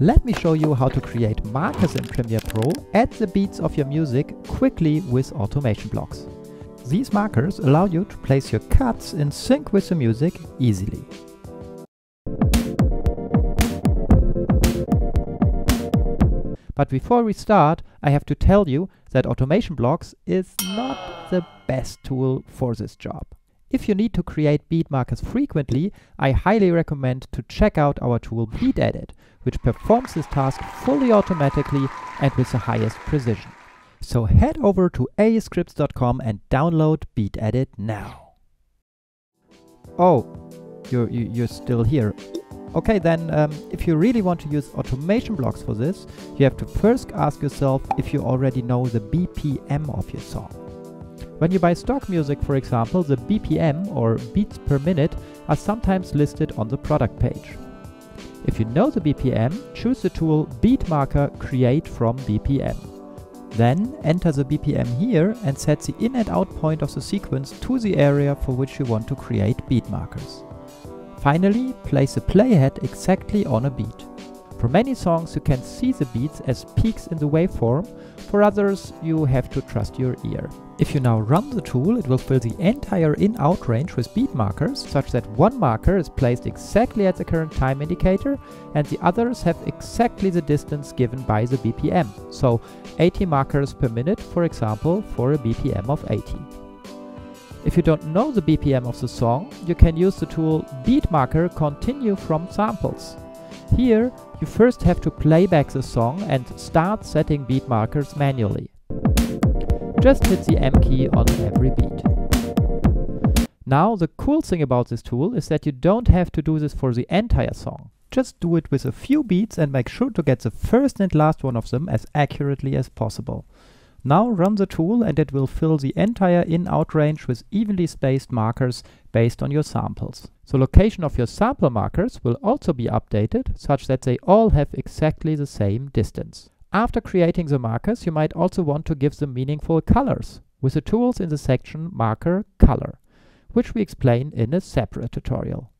Let me show you how to create markers in Premiere Pro at the beats of your music quickly with automation blocks. These markers allow you to place your cuts in sync with the music easily. But before we start, I have to tell you that Automation Blocks is not the best tool for this job. If you need to create beat markers frequently, I highly recommend to check out our tool Beat Edit, which performs this task fully automatically and with the highest precision. So head over to aescripts.com and download Beat Edit now. Oh, you're, you're still here. Okay, then um, if you really want to use automation blocks for this, you have to first ask yourself if you already know the BPM of your song. When you buy stock music, for example, the BPM or beats per minute are sometimes listed on the product page. If you know the BPM, choose the tool Beat Marker Create from BPM. Then enter the BPM here and set the in and out point of the sequence to the area for which you want to create beat markers. Finally, place the playhead exactly on a beat. For many songs you can see the beats as peaks in the waveform, for others you have to trust your ear. If you now run the tool, it will fill the entire in-out range with beat markers, such that one marker is placed exactly at the current time indicator and the others have exactly the distance given by the BPM. So 80 markers per minute, for example, for a BPM of 80. If you don't know the BPM of the song, you can use the tool Beat Marker Continue from Samples. Here, you first have to play back the song and start setting beat markers manually. Just hit the M key on every beat. Now, the cool thing about this tool is that you don't have to do this for the entire song. Just do it with a few beats and make sure to get the first and last one of them as accurately as possible. Now run the tool and it will fill the entire in-out range with evenly spaced markers based on your samples. The location of your sample markers will also be updated such that they all have exactly the same distance. After creating the markers, you might also want to give them meaningful colors with the tools in the section Marker Color, which we explain in a separate tutorial.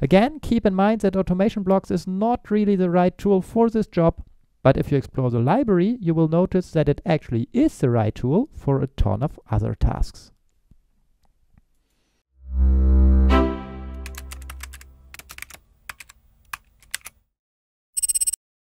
Again, keep in mind that Automation Blocks is not really the right tool for this job, but if you explore the library, you will notice that it actually is the right tool for a ton of other tasks.